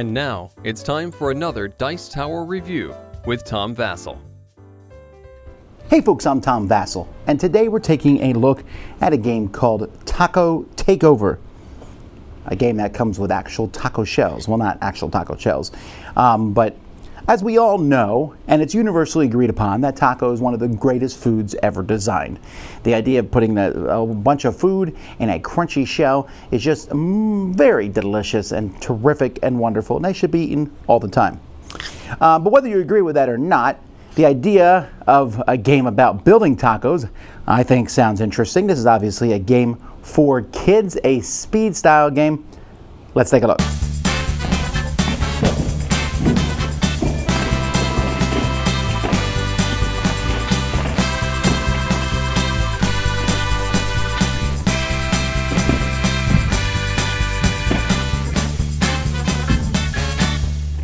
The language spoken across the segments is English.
And now it's time for another Dice Tower review with Tom Vasel. Hey folks, I'm Tom Vasel, and today we're taking a look at a game called Taco Takeover. A game that comes with actual taco shells. Well, not actual taco shells, um, but as we all know, and it's universally agreed upon, that taco is one of the greatest foods ever designed. The idea of putting a, bunch of food in a crunchy shell is just mm, very delicious and terrific and wonderful, and they should be eaten all the time. Uh, but whether you agree with that or not, the idea of a game about building tacos, I think, sounds interesting. This is obviously a game for kids, a speed style game. Let's take a look.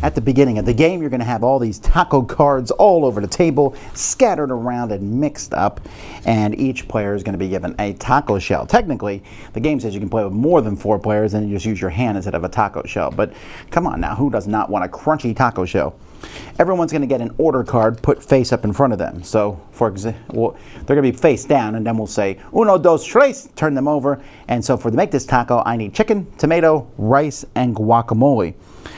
At the beginning of the game, you're going to have all these taco cards all over the table, scattered around and mixed up, and each player is going to be given a taco shell. Technically, the game says you can play with more than four players and you just use your hand instead of a taco shell. But come on now, who does not want a crunchy taco shell? Everyone's going to get an order card put face up in front of them. So, for example, they're going to be face down, and then we'll say uno, dos, tres, turn them over. And so, for to make this taco, I need chicken, tomato, rice, and guacamole.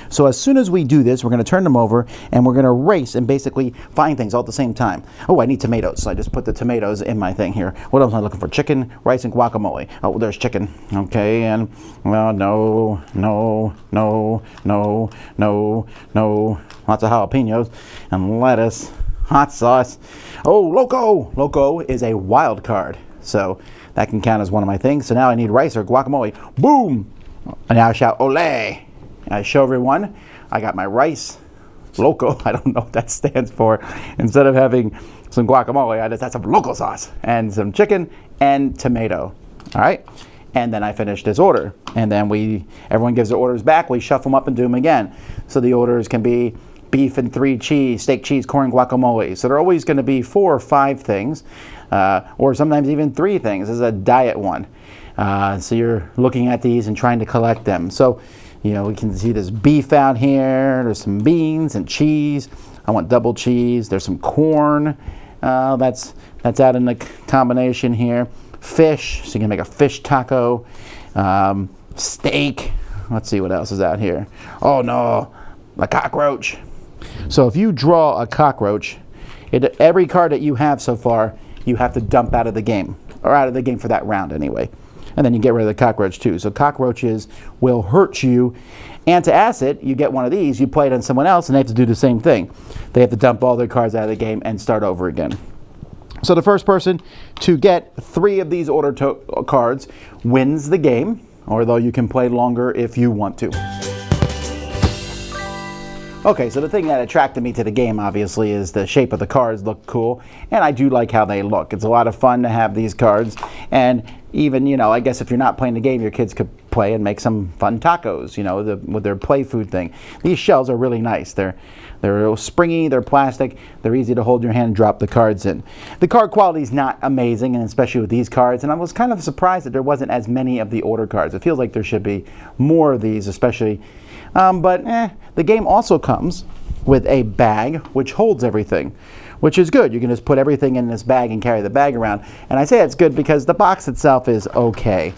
So as soon as we do this, we're going to turn them over and we're going to race and basically find things all at the same time. Oh, I need tomatoes. So I just put the tomatoes in my thing here. What else am I looking for? Chicken, rice, and guacamole. Oh, there's chicken. Okay, and well, no, no, no, no, no, no. Lots of jalapenos and lettuce, hot sauce. Oh, loco! Loco is a wild card. So that can count as one of my things. So now I need rice or guacamole. Boom! And now I shout, Olay! And I show everyone I got my rice, loco, I don't know what that stands for. Instead of having some guacamole, I just had some loco sauce and some chicken and tomato. All right. And then I finish this order. And then we, everyone gives their orders back. We shuffle them up and do them again. So the orders can be beef and three cheese, steak, cheese, corn, guacamole. So they're always going to be four or five things, uh, or sometimes even three things. This is a diet one. Uh, so you're looking at these and trying to collect them. So you know, we can see there's beef out here, there's some beans and cheese. I want double cheese. There's some corn. Uh, that's that's out in the combination here. Fish, so you can make a fish taco. Um, steak. Let's see what else is out here. Oh no, a cockroach. So if you draw a cockroach, it, every card that you have so far, you have to dump out of the game, or out of the game for that round anyway and then you get rid of the cockroach too. So cockroaches will hurt you. And antacid, you get one of these, you play it on someone else, and they have to do the same thing. They have to dump all their cards out of the game and start over again. So the first person to get three of these order uh, cards wins the game, although you can play longer if you want to. Okay, so the thing that attracted me to the game, obviously, is the shape of the cards look cool, and I do like how they look. It's a lot of fun to have these cards, and even, you know, I guess if you're not playing the game, your kids could play and make some fun tacos, you know, the, with their play food thing. These shells are really nice. They're they're springy, they're plastic, they're easy to hold your hand and drop the cards in. The card quality is not amazing, and especially with these cards, and I was kind of surprised that there wasn't as many of the order cards. It feels like there should be more of these, especially, um, but eh, the game also comes with a bag which holds everything which is good. You can just put everything in this bag and carry the bag around. And I say it's good because the box itself is okay.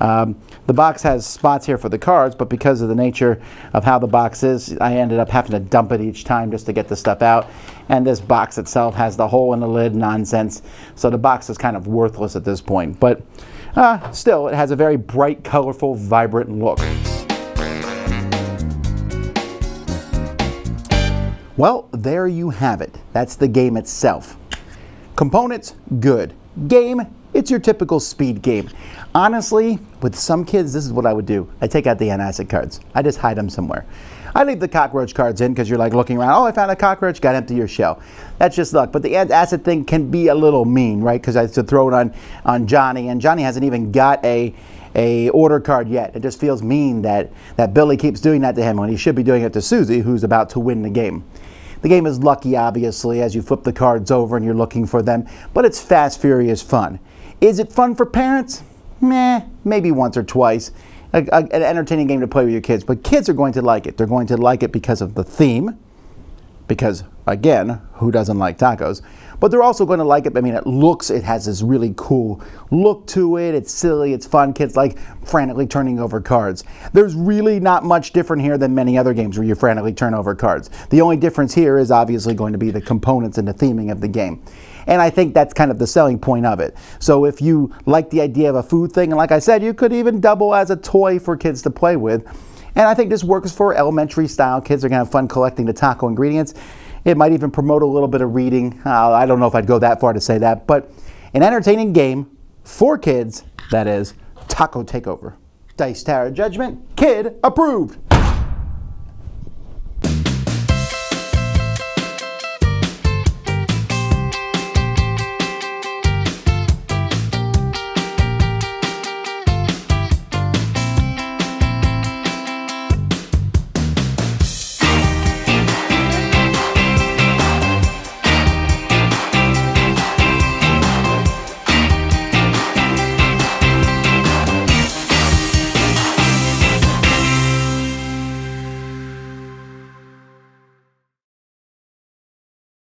Um, the box has spots here for the cards, but because of the nature of how the box is, I ended up having to dump it each time just to get the stuff out. And this box itself has the hole in the lid nonsense, so the box is kind of worthless at this point. But uh, still, it has a very bright, colorful, vibrant look. Well, there you have it. That's the game itself. Components, good. Game, it's your typical speed game. Honestly, with some kids, this is what I would do. I take out the antacid cards. I just hide them somewhere. I leave the cockroach cards in because you're like looking around, oh, I found a cockroach, got to empty your shell. That's just luck. But the antacid thing can be a little mean, right? Because I have to throw it on, on Johnny, and Johnny hasn't even got a a order card yet. It just feels mean that, that Billy keeps doing that to him when he should be doing it to Susie, who's about to win the game. The game is lucky, obviously, as you flip the cards over and you're looking for them, but it's fast, furious fun. Is it fun for parents? Meh, maybe once or twice. a, a, an entertaining game to play with your kids, but kids are going to like it. They're going to like it because of the theme, because again, who doesn't like tacos? But they're also going to like it. I mean, it looks, it has this really cool look to it. It's silly, it's fun. Kids like frantically turning over cards. There's really not much different here than many other games where you frantically turn over cards. The only difference here is obviously going to be the components and the theming of the game. And I think that's kind of the selling point of it. So if you like the idea of a food thing, and like I said, you could even double as a toy for kids to play with. And I think this works for elementary style. Kids They're going to have fun collecting the taco ingredients. It might even promote a little bit of reading. Uh, I don't know if I'd go that far to say that, but an entertaining game for kids that is Taco Takeover. Dice Tower Judgment, kid approved.